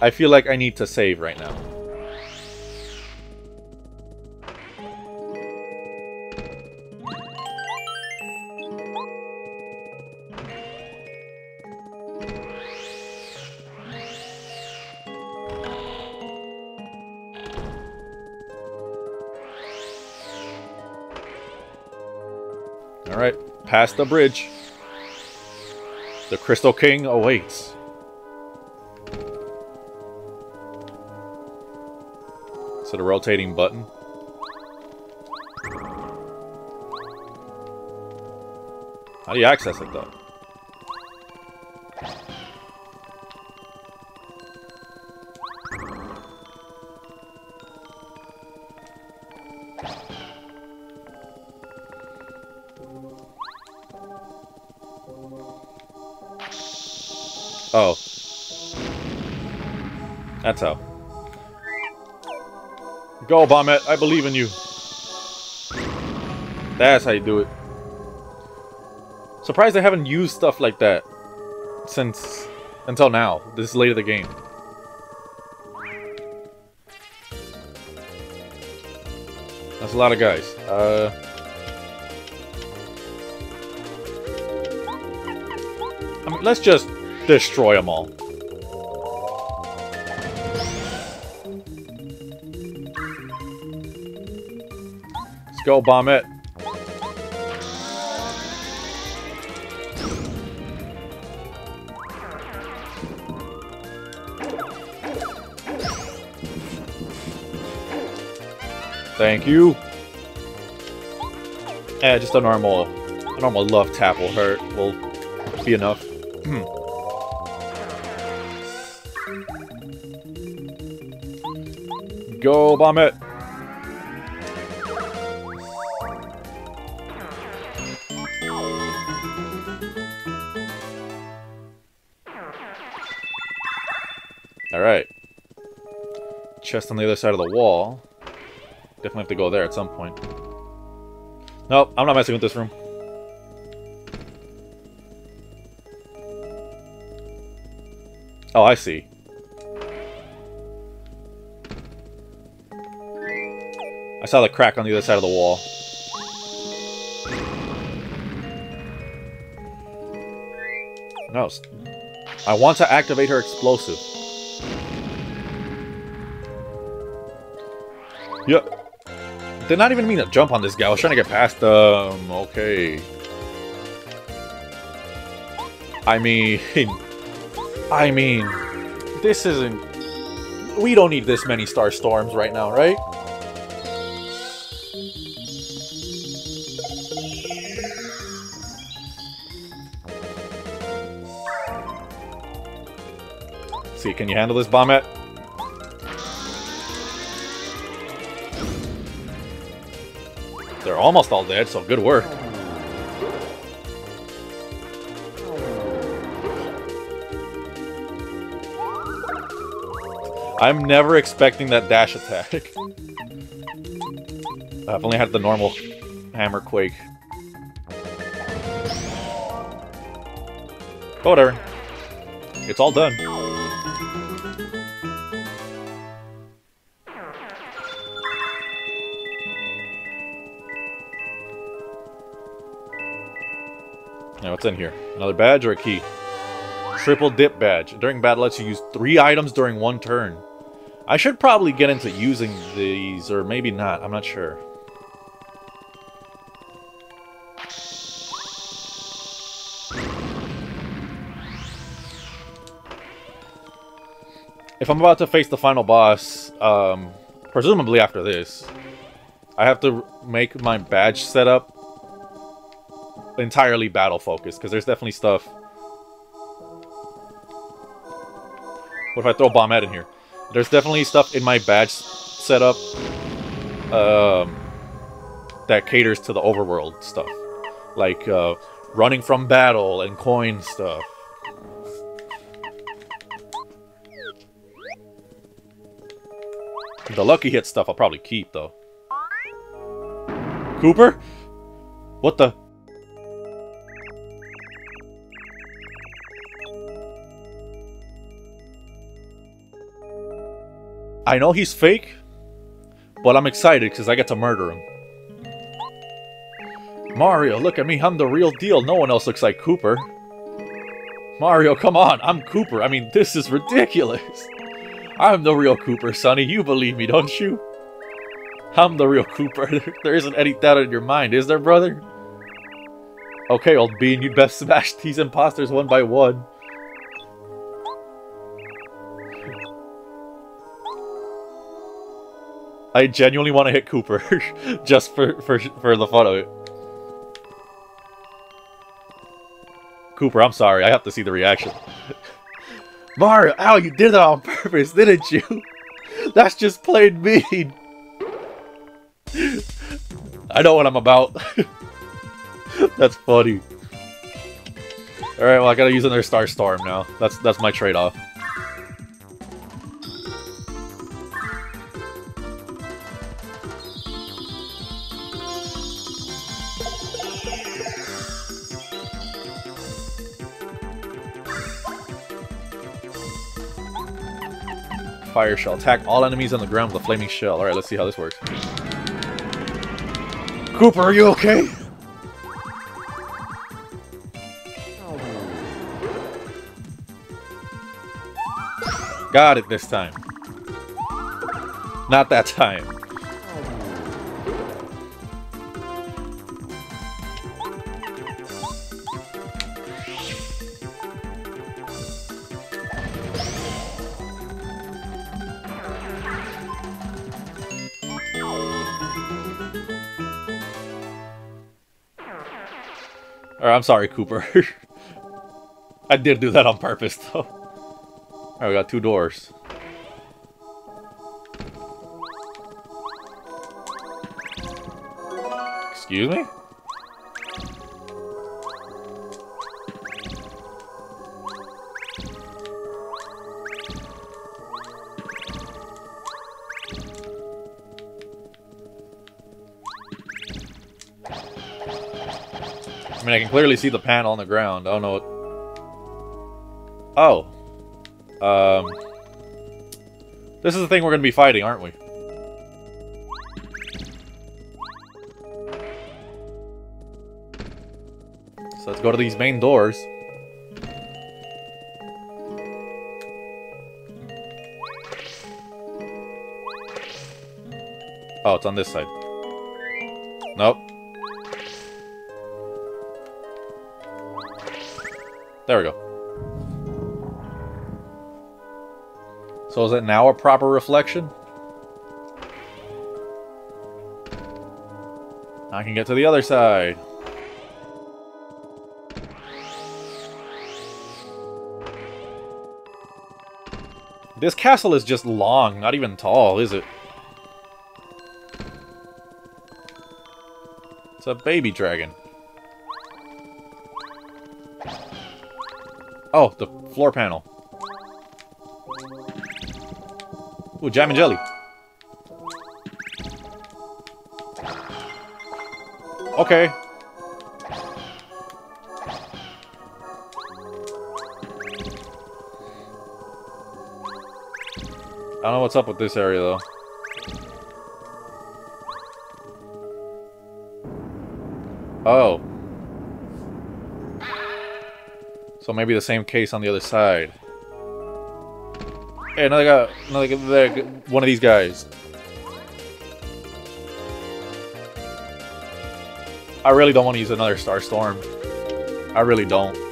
I feel like I need to save right now. Alright, past the bridge. The Crystal King awaits. The rotating button. How do you access it though? Oh. That's how. Go, Bombette. I believe in you. That's how you do it. Surprised I haven't used stuff like that since until now. This is late in the game. That's a lot of guys. Uh, I mean, let's just destroy them all. Go, Bombette. Thank you. Eh, just a normal, a normal love tap will hurt. Will be enough. Go, bomb Alright. Chest on the other side of the wall. Definitely have to go there at some point. Nope, I'm not messing with this room. Oh, I see. I saw the crack on the other side of the wall. No. I want to activate her explosive. Yep. Did not even mean to jump on this guy. I was trying to get past them. Okay. I mean... I mean... This isn't... We don't need this many Star Storms right now, right? see, can you handle this, Bombette? Almost all dead, so good work. I'm never expecting that dash attack. I've only had the normal hammer quake. But whatever. It's all done. In here? Another badge or a key? Triple dip badge. During battle lets you use three items during one turn. I should probably get into using these, or maybe not. I'm not sure. If I'm about to face the final boss, um, presumably after this, I have to make my badge setup entirely battle focused, because there's definitely stuff. What if I throw Bombette in here? There's definitely stuff in my badge setup um, that caters to the overworld stuff. Like uh, running from battle and coin stuff. The lucky hit stuff I'll probably keep, though. Kooper? What the... I know he's fake, but I'm excited because I get to murder him. Mario, look at me, I'm the real deal. No one else looks like Kooper. Mario, come on, I'm Kooper. I mean, this is ridiculous. I'm the real Kooper, Sonny. You believe me, don't you? I'm the real Kooper. there isn't any doubt in your mind, is there, brother? Okay, old bean, you'd best smash these imposters one by one. I genuinely want to hit Kooper just for, for, for the fun of it. Kooper, I'm sorry, I have to see the reaction. Mario, ow, you did that on purpose, didn't you? That's just plain mean. I know what I'm about. that's funny. Alright, well I gotta use another Star Storm now. That's that's my trade-off. Fire Shell. Attack all enemies on the ground with a flaming shell. Alright, let's see how this works. Kooper, are you okay? Got it this time. Not that time. I'm sorry, Kooper. I did do that on purpose, though. Alright, we got two doors. Excuse me? I can clearly see the panel on the ground. I don't know what... Oh. Um... This is the thing we're going to be fighting, aren't we? So let's go to these main doors. Oh, it's on this side. There we go. So is it now a proper reflection? I can get to the other side. This castle is just long, not even tall, is it? It's a baby dragon. Oh, the floor panel. Ooh, jam and jelly. Okay. I don't know what's up with this area, though. Oh. So maybe the same case on the other side. Hey, another guy, another one of these guys. I really don't want to use another Star Storm. I really don't.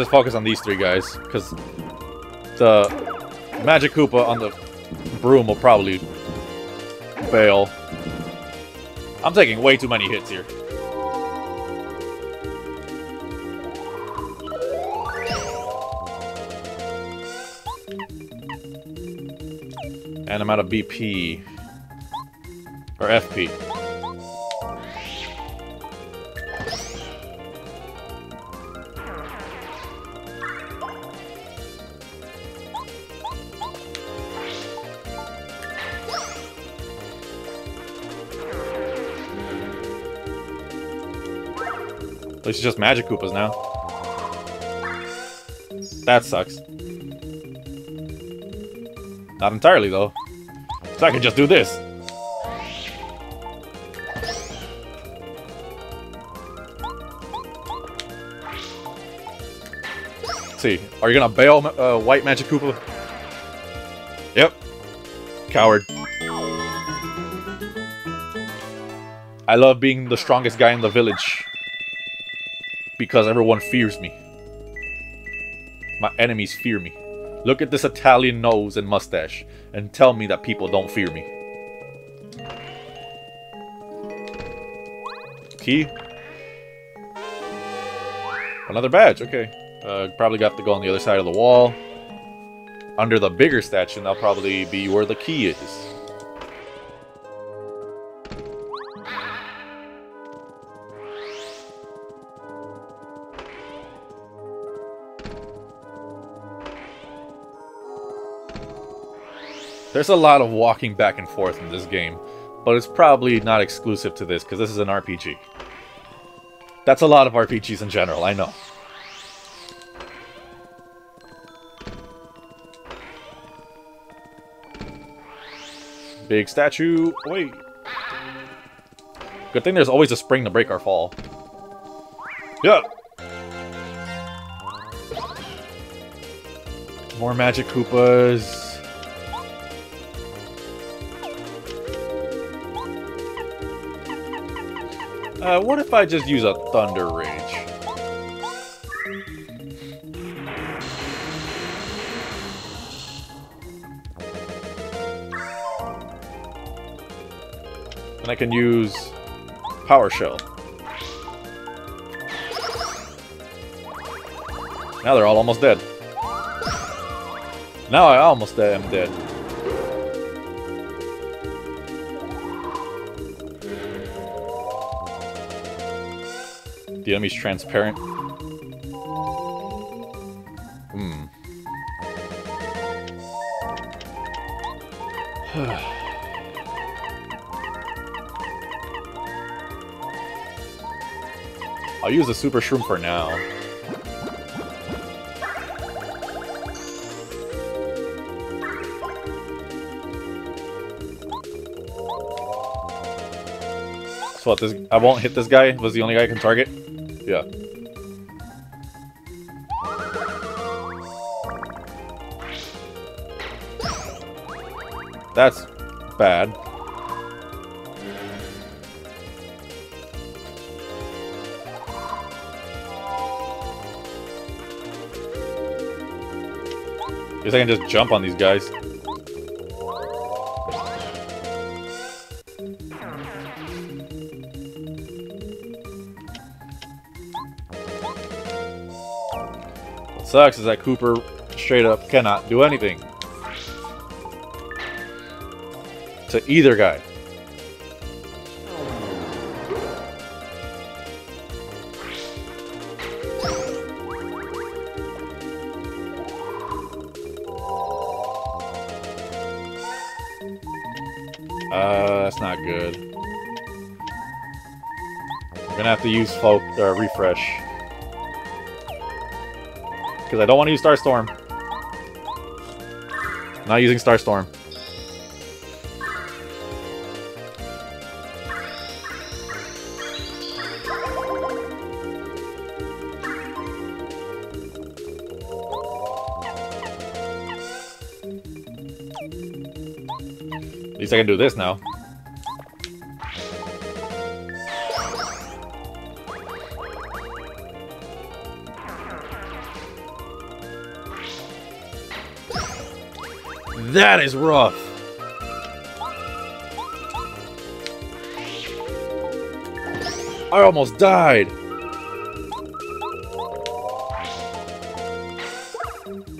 Just focus on these three guys, because the Magic Koopa on the broom will probably fail. I'm taking way too many hits here. And I'm out of BP. Or FP. It's just Magic Koopas now. That sucks. Not entirely, though. So I can just do this. Let's see. Are you gonna bail uh, White Magic Koopa? Yep. Coward. I love being the strongest guy in the village. Because everyone fears me. My enemies fear me. Look at this Italian nose and mustache and tell me that people don't fear me. Key? Another badge, okay. Uh, probably got to go on the other side of the wall. Under the bigger statue, and that'll probably be where the key is. There's a lot of walking back and forth in this game, but it's probably not exclusive to this, because this is an RPG. That's a lot of RPGs in general, I know. Big statue. Wait. Good thing there's always a spring to break our fall. Yeah. More Magic Koopas. Uh, what if I just use a Thunder Rage? And I can use Power Shell. Now they're all almost dead. Now I almost am dead. The enemy's transparent. Hmm. I'll use the Super Shroom for now. So what, this, I won't hit this guy? Was the only guy I can target? Yeah. That's bad. Guess I can just jump on these guys. Sucks is that Kooper straight up cannot do anything. To either guy. Uh, that's not good. I'm gonna have to use folk uh, refresh. Because I don't want to use Starstorm. Not using Starstorm. At least I can do this now. That is rough. I almost died.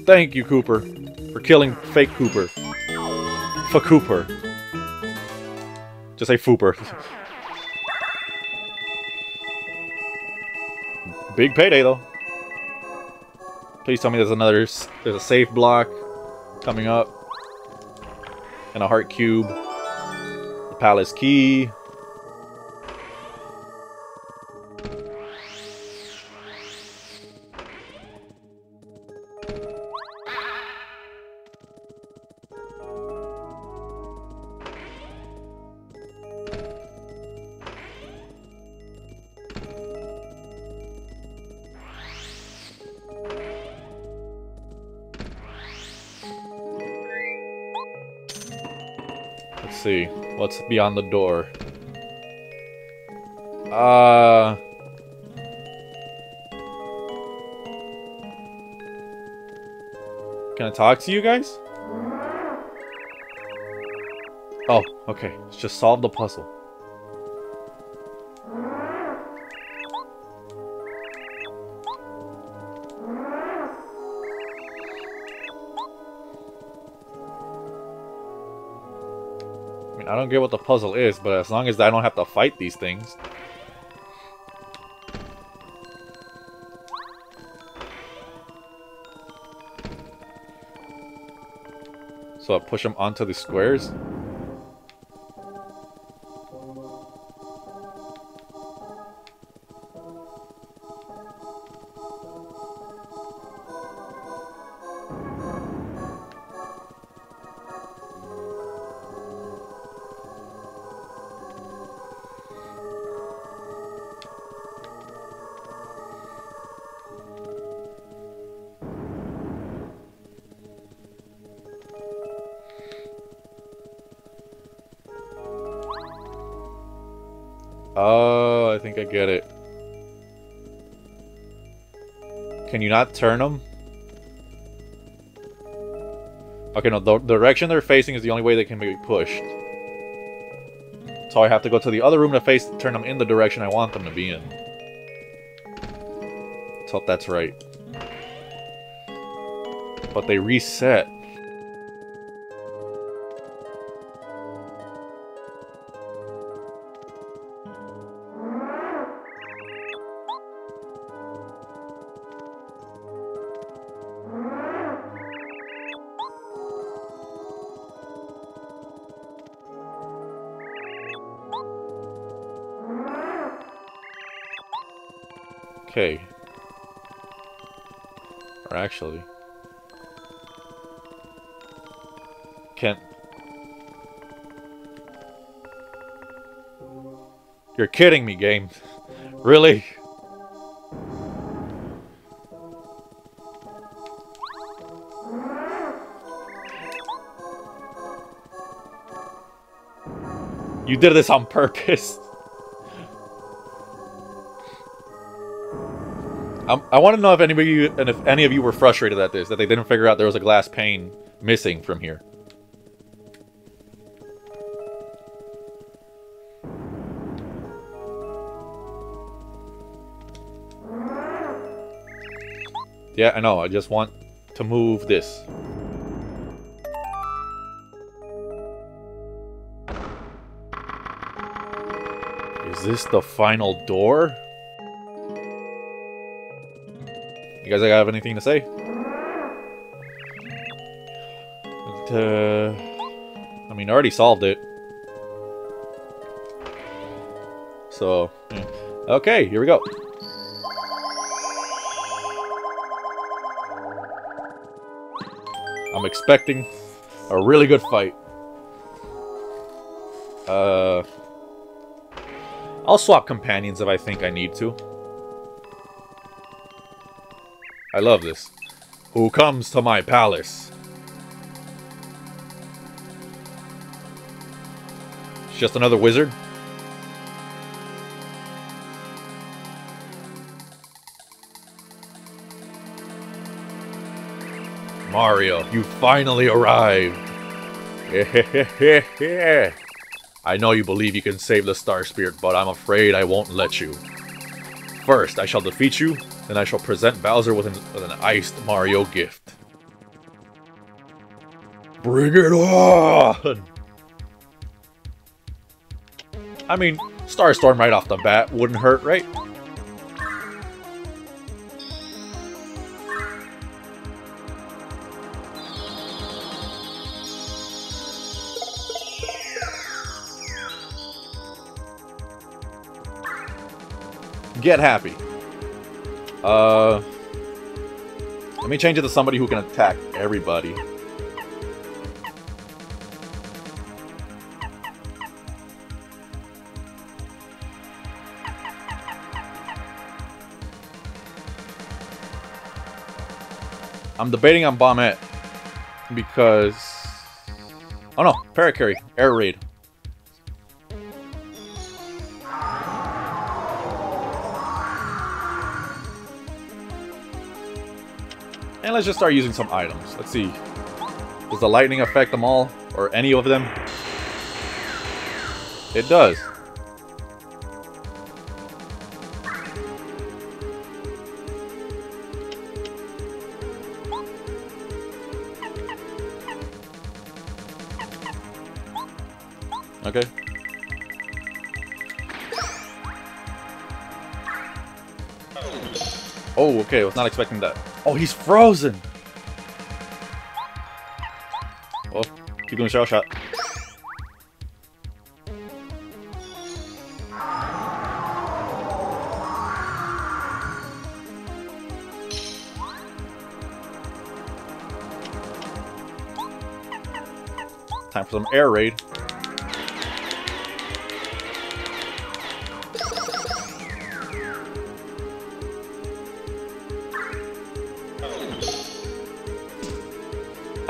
Thank you, Kooper, for killing fake Kooper. For Kooper. Just say Fooper. Big payday, though. Please tell me there's another... There's a safe block coming up and a heart cube. The palace key. Beyond the door? Uh... Can I talk to you guys? Oh, okay. Let's just solve the puzzle. Don't get what the puzzle is, but as long as I don't have to fight these things... So I push them onto the squares? You not turn them? Okay, no, the direction they're facing is the only way they can be pushed. So I have to go to the other room to face, turn them in the direction I want them to be in. Let's hope that's right. But they reset. Actually... Can't... You're kidding me, game. really? You did this on purpose. I'm, i want to know if anybody and if any of you were frustrated at this, that they didn't figure out there was a glass pane missing from here. Yeah, I know. I just want to move this. Is this the final door? You guys I have anything to say? uh, I mean, I already solved it. So, yeah. okay, here we go. I'm expecting a really good fight. Uh, I'll swap companions if I think I need to. I love this. Who comes to my palace? It's just another wizard? Mario, you finally arrived! I know you believe you can save the Star Spirit, but I'm afraid I won't let you. First, I shall defeat you, then I shall present Bowser with an, with an iced Mario gift. Bring it on! I mean, Starstorm right off the bat wouldn't hurt, right? Get happy. Uh, let me change it to somebody who can attack everybody. I'm debating on Bombette because... Oh no, Parakarry, Air Raid. Let's just start using some items. Let's see. Does the lightning affect them all? Or any of them? It does. Okay. Oh, okay, I was not expecting that. Oh, he's frozen! Oh, keep doing shell shot. Time for some air raid.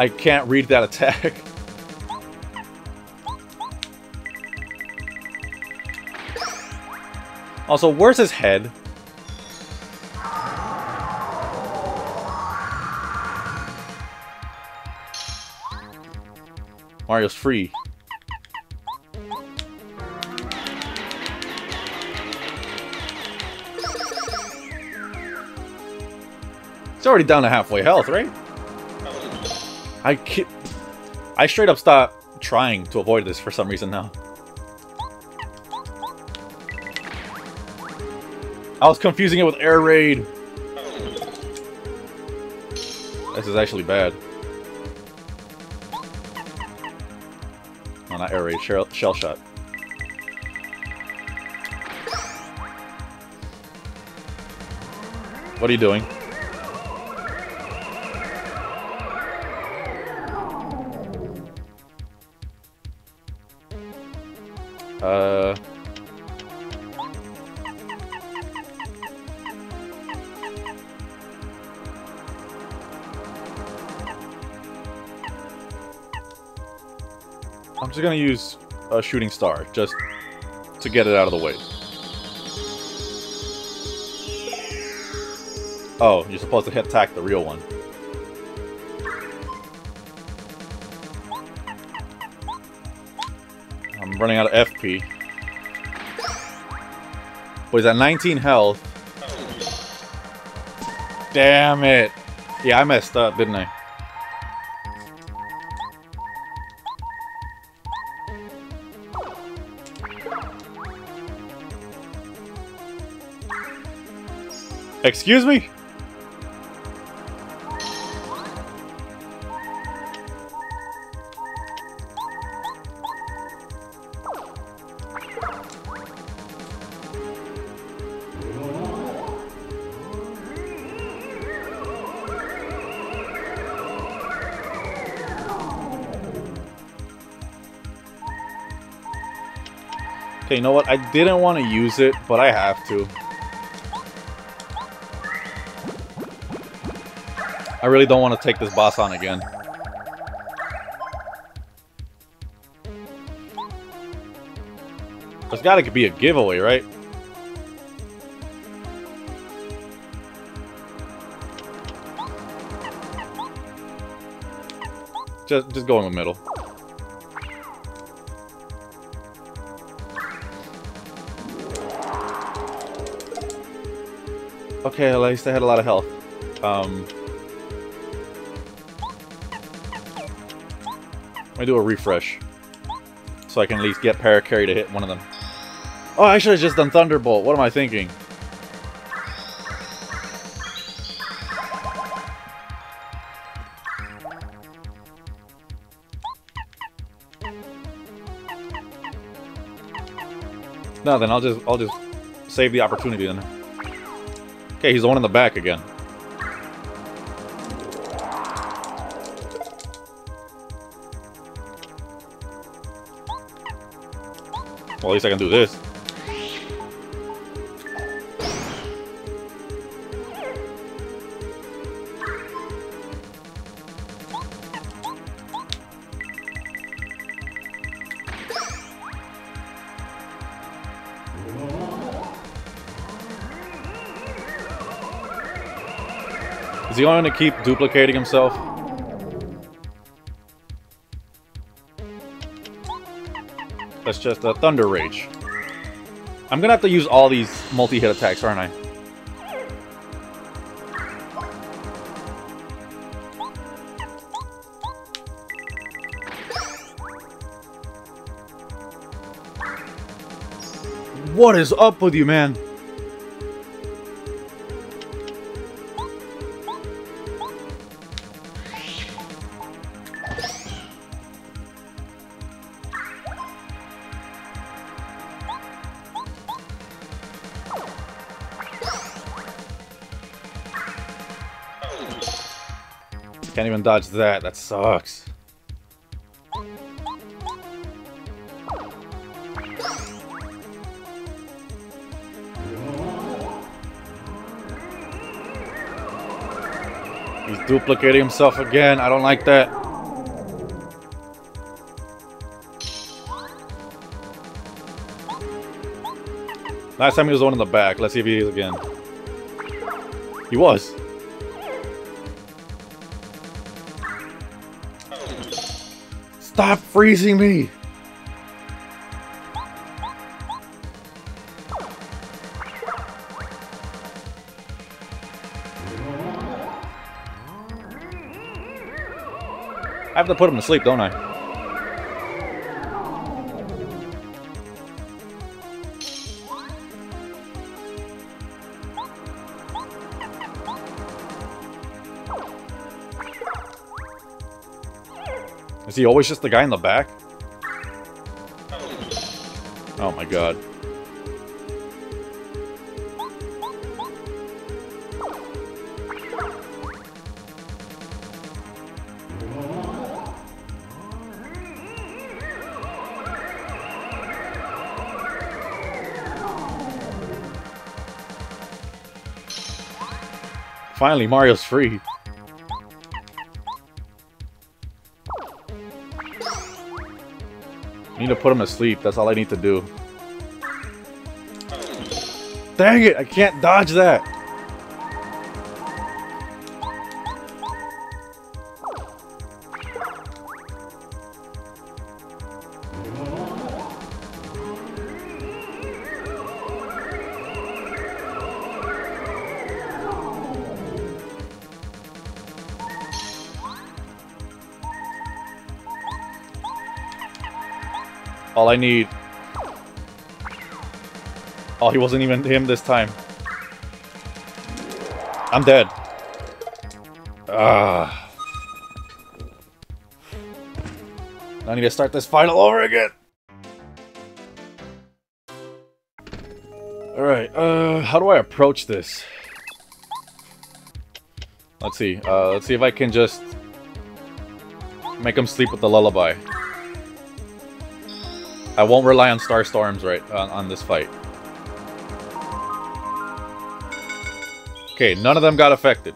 I can't read that attack. Also, where's his head? Mario's free. It's already down to halfway health, right? I keep... I straight up stop trying to avoid this for some reason now. I was confusing it with Air Raid. This is actually bad. Not Air Raid, shell, shell Shot. What are you doing? Uh... I'm just gonna use a shooting star, just to get it out of the way. Oh, you're supposed to hit attack the real one. Running out of FP. Was that 19 health? Damn it. Yeah, I messed up, didn't I? Excuse me? You know what? I didn't want to use it, but I have to. I really don't want to take this boss on again. There's gotta be a giveaway, right? Just, just going with middle. Okay, at least I had a lot of health. Um, me do a refresh. So I can at least get Parakarry to hit one of them. Oh, I should have just done Thunderbolt. What am I thinking? No, then I'll just I'll just save the opportunity then. Okay, he's the one in the back again. Well, at least I can do this. Is he going to keep duplicating himself? That's just a Thunder Rage. I'm gonna have to use all these multi-hit attacks, aren't I? What is up with you, man? Can't dodge that. That sucks. He's duplicating himself again. I don't like that. Last time he was the one in the back. Let's see if he is again. He was. Stop freezing me! I have to put him to sleep, don't I? He always just the guy in the back? Oh my god. Finally, Mario's free. To put him to sleep. That's all I need to do. Dang it! I can't dodge that! All I need... Oh, he wasn't even him this time. I'm dead. Ah. I need to start this fight all over again. Alright, uh, how do I approach this? Let's see, uh, let's see if I can just make him sleep with the lullaby. I won't rely on Star Storms right on, on this fight. Okay, none of them got affected.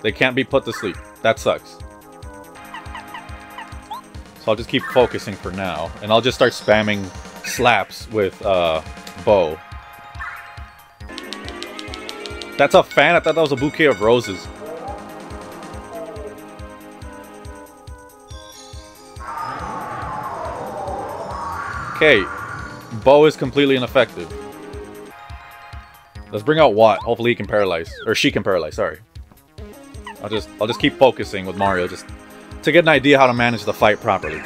They can't be put to sleep. That sucks. So I'll just keep focusing for now. And I'll just start spamming slaps with uh, Bow. That's a fan? I thought that was a bouquet of roses. Okay, Bow is completely ineffective. Let's bring out Watt. Hopefully he can paralyze. Or she can paralyze, sorry. I'll just I'll just keep focusing with Mario just to get an idea how to manage the fight properly.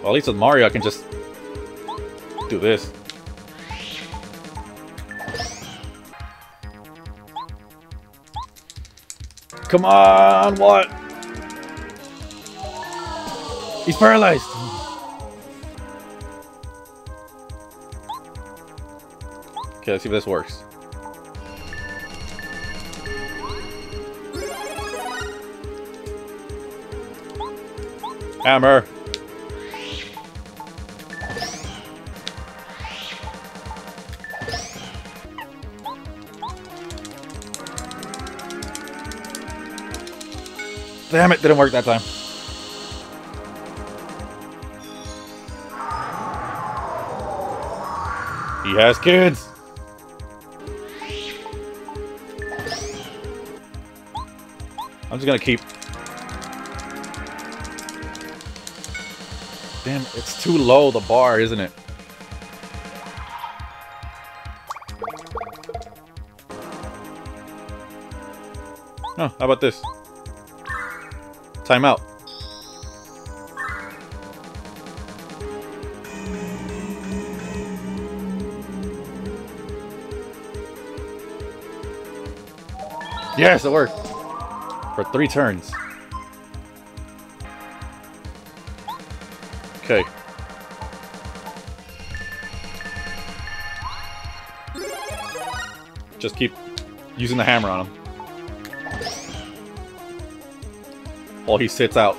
Well, at least with Mario I can just do this. Come on, what? He's paralyzed. Okay, let's see if this works. Hammer! Damn it, didn't work that time. He has kids! I'm just gonna keep... Damn, it's too low, the bar, isn't it? Oh, how about this? Time out. Yes, it worked. For three turns. Okay. Just keep using the hammer on him. While he sits out.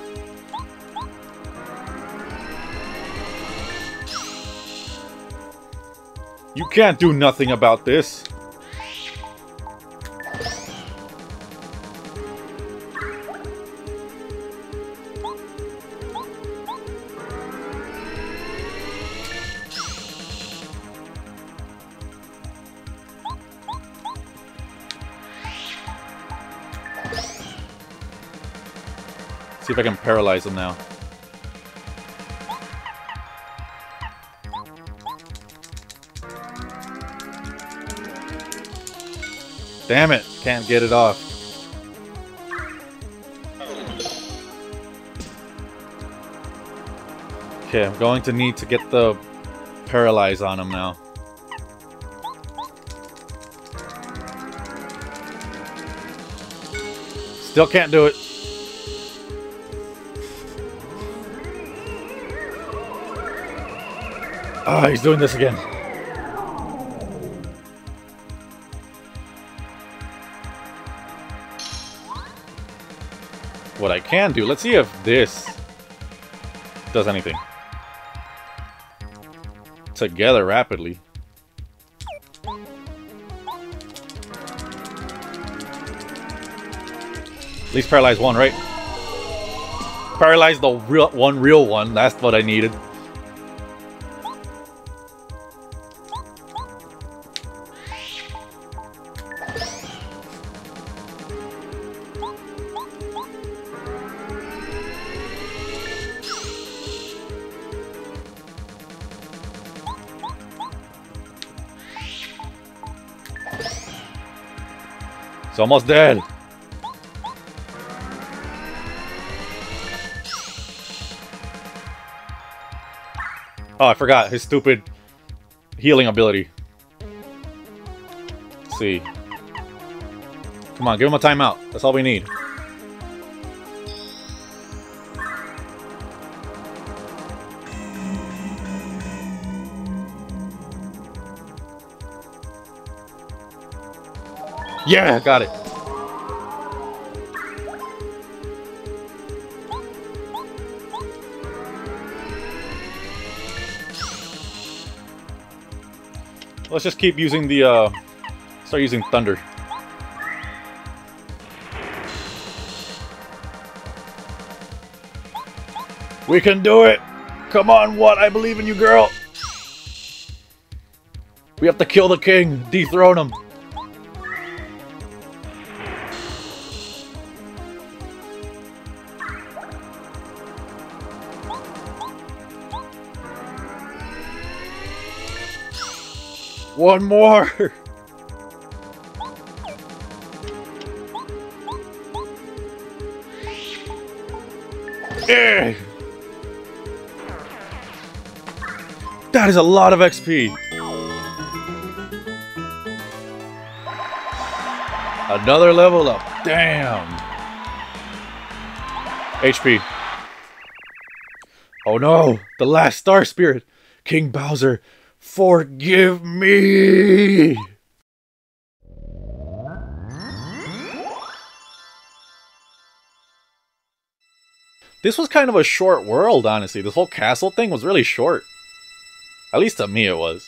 You can't do nothing about this. If I can paralyze him now. Damn it! Can't get it off. Okay, I'm going to need to get the paralyze on him now. Still can't do it. Ah, he's doing this again. What I can do, let's see if this does anything. Together rapidly. At least paralyze one, right? Paralyze the real one real one, that's what I needed. Almost dead. Oh, I forgot his stupid healing ability. Let's see. Come on, give him a timeout. That's all we need. Yeah, got it. Let's just keep using the, uh, start using Thunder. We can do it! Come on, what? I believe in you, girl! We have to kill the king, dethrone him. One more! That is a lot of XP! Another level up. Damn! HP. Oh no! The last Star Spirit! King Bowser Forgive me! This was kind of a short world, honestly. This whole castle thing was really short. At least to me it was.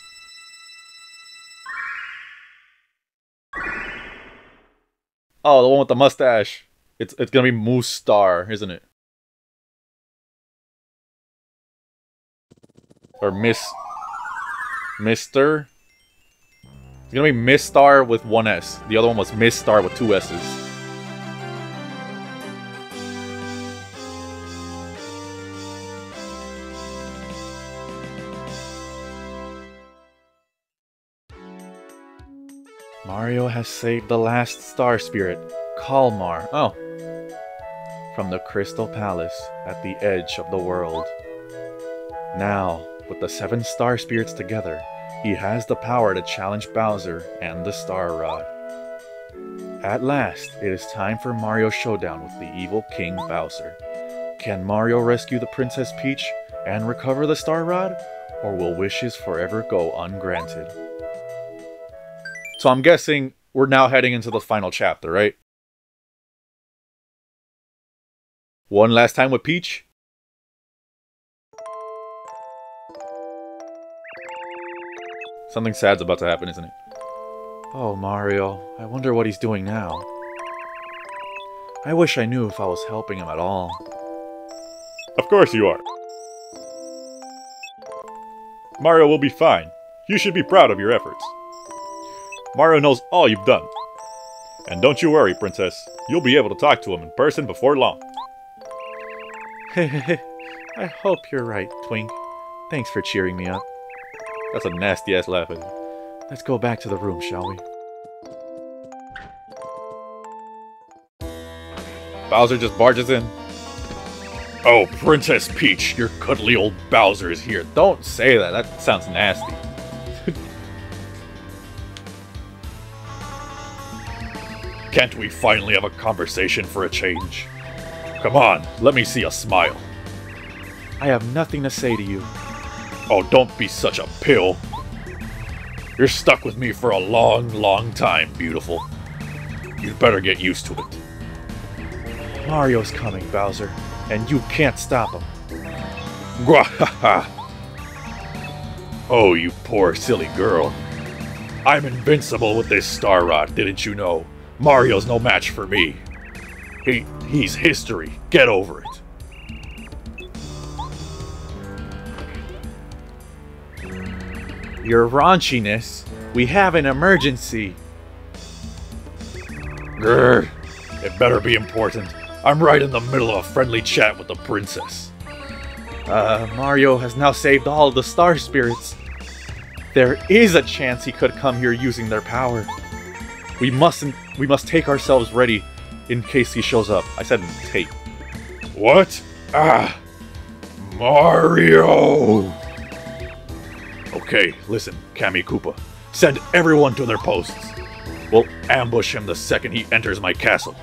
Oh, the one with the mustache. It's it's gonna be Moose Star, isn't it? Or Miss Mister. It's gonna be Mistar with one S. The other one was Miss Star with two S's. Mario has saved the last star spirit, Kalmar. Oh. From the Crystal Palace at the edge of the world. Now, with the seven star spirits together, he has the power to challenge Bowser and the Star Rod. At last, it is time for Mario showdown with the evil King Bowser. Can Mario rescue the Princess Peach and recover the Star Rod, or will wishes forever go ungranted? So I'm guessing we're now heading into the final chapter, right? One last time with Peach? Something sad's about to happen, isn't it? Oh, Mario. I wonder what he's doing now. I wish I knew if I was helping him at all. Of course you are. Mario will be fine. You should be proud of your efforts. Mario knows all you've done. And don't you worry, Princess. You'll be able to talk to him in person before long. I hope you're right, Twink. Thanks for cheering me up. That's a nasty ass laugh. Let's go back to the room, shall we? Bowser just barges in. Oh, Princess Peach, your cuddly old Bowser is here. Don't say that. That sounds nasty. Can't we finally have a conversation for a change? Come on, let me see a smile. I have nothing to say to you. Oh, don't be such a pill. You're stuck with me for a long, long time, beautiful. You'd better get used to it. Mario's coming, Bowser, and you can't stop him. Gwahaha! Oh, you poor silly girl. I'm invincible with this Star Rod, didn't you know? Mario's no match for me. He, he's history. Get over it. Your raunchiness. We have an emergency. Grr. It better be important. I'm right in the middle of a friendly chat with the princess. Uh, Mario has now saved all the star spirits. There is a chance he could come here using their power. We mustn't. We must take ourselves ready in case he shows up. I said take. What? Ah, Mario! Okay, listen, Kammy Koopa. Send everyone to their posts. We'll ambush him the second he enters my castle.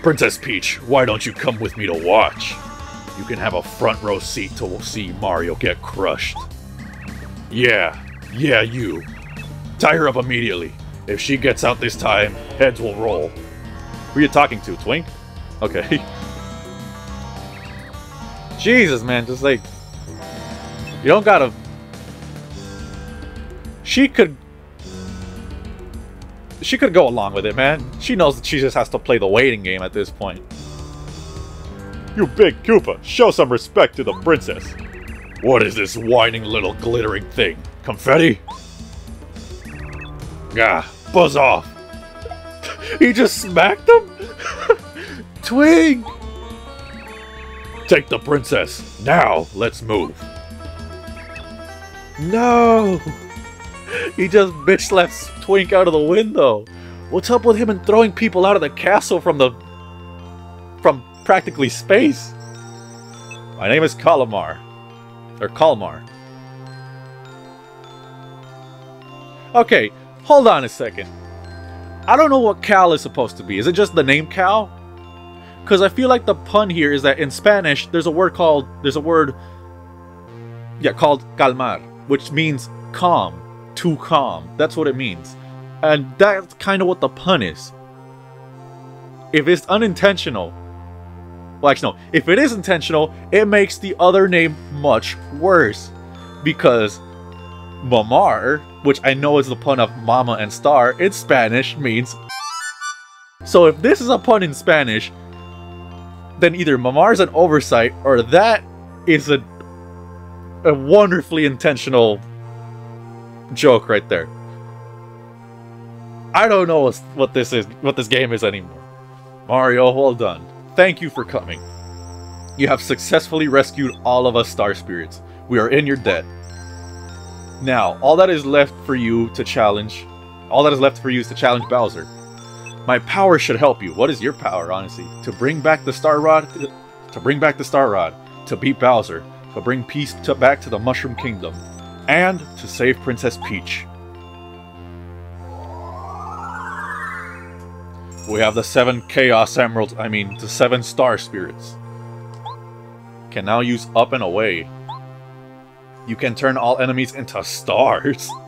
Princess Peach, why don't you come with me to watch? You can have a front row seat to see Mario get crushed. Yeah, yeah, you. Tie her up immediately. If she gets out this time, heads will roll. Who are you talking to, Twink? Okay. Jesus, man, just like you don't gotta... She could... She could go along with it, man. She knows that she just has to play the waiting game at this point. You big Koopa, show some respect to the princess. What is this whining little glittering thing? Confetti? Ah, buzz off. he just smacked him? Twig! Take the princess. Now, let's move. No! He just bitch slaps Twink out of the window. What's up with him and throwing people out of the castle from the... from practically space? My name is Kalamar. Or Kalmar. Okay, hold on a second. I don't know what Cal is supposed to be. Is it just the name Cal? Because I feel like the pun here is that in Spanish, there's a word called... There's a word... Yeah, called calmar which means calm, too calm. That's what it means. And that's kind of what the pun is. If it's unintentional, well, actually, no. If it is intentional, it makes the other name much worse. Because Mamar, which I know is the pun of mama and star, in Spanish means. So if this is a pun in Spanish, then either Mamar's an oversight or that is a a wonderfully intentional joke right there. I don't know what this is, what this game is anymore. Mario, well done. Thank you for coming. You have successfully rescued all of us Star Spirits. We are in your debt. Now, all that is left for you to challenge, all that is left for you is to challenge Bowser. My power should help you. What is your power, honestly? To bring back the Star Rod, to bring back the Star Rod, to beat Bowser, to bring peace to, back to the Mushroom Kingdom, and to save Princess Peach. We have the seven Chaos Emeralds, I mean, the seven Star Spirits. Can now use up and away. You can turn all enemies into stars.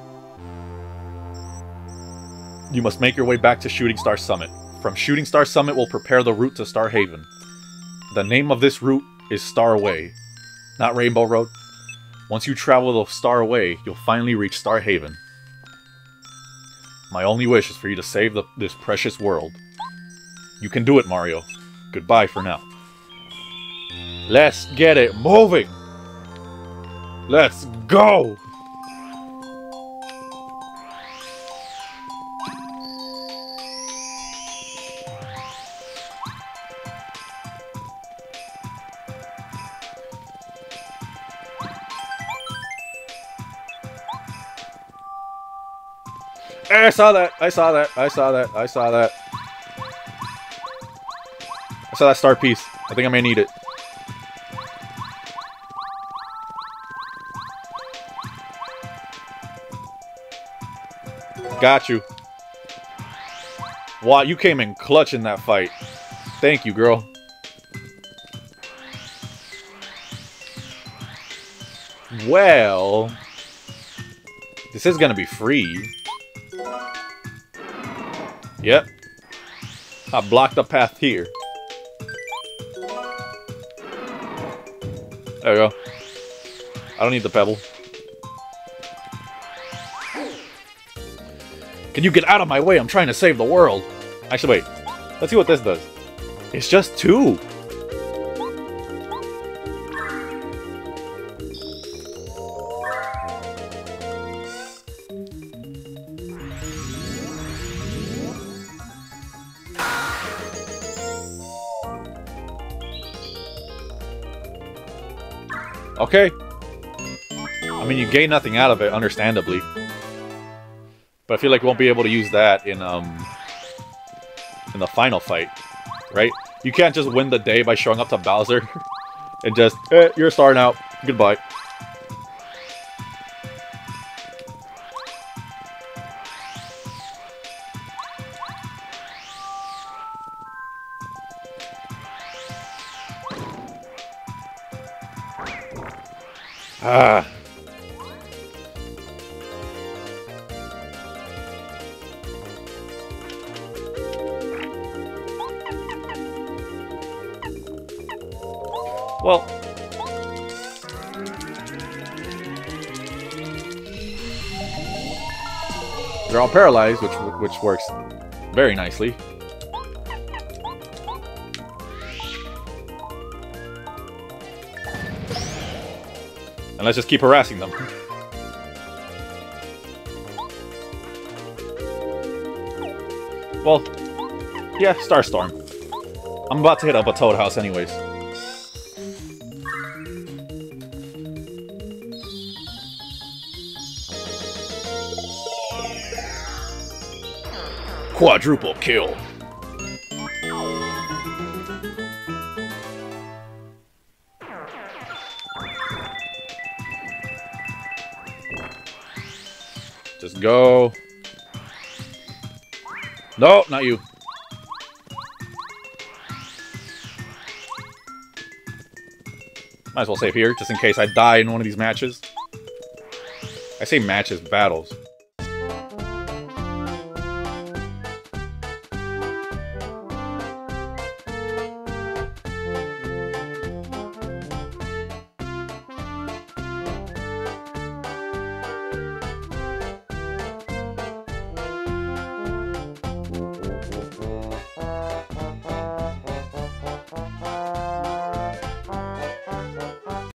You must make your way back to Shooting Star Summit. From Shooting Star Summit we'll prepare the route to Star Haven. The name of this route is Star Way, not Rainbow Road. Once you travel the Star Way, you'll finally reach Star Haven. My only wish is for you to save the, this precious world. You can do it, Mario. Goodbye for now. Let's get it moving! Let's go! I saw that! I saw that! I saw that! I saw that! I saw that star piece. I think I may need it. Got you. Wow, you came in clutch in that fight. Thank you, girl. Well... This is gonna be free. Yep. I blocked the path here. There we go. I don't need the pebble. Can you get out of my way? I'm trying to save the world. Actually, wait. Let's see what this does. It's just two. Okay. I mean, you gain nothing out of it, understandably. But I feel like we won't be able to use that in, um... In the final fight, right? You can't just win the day by showing up to Bowser and just, eh, you're starting out. Goodbye. They're all paralyzed, which which works very nicely. And let's just keep harassing them. Well, yeah, Starstorm. I'm about to hit up a Toad House anyways. Quadruple kill. Just go. No, not you. Might as well save here, just in case I die in one of these matches. I say matches, battles.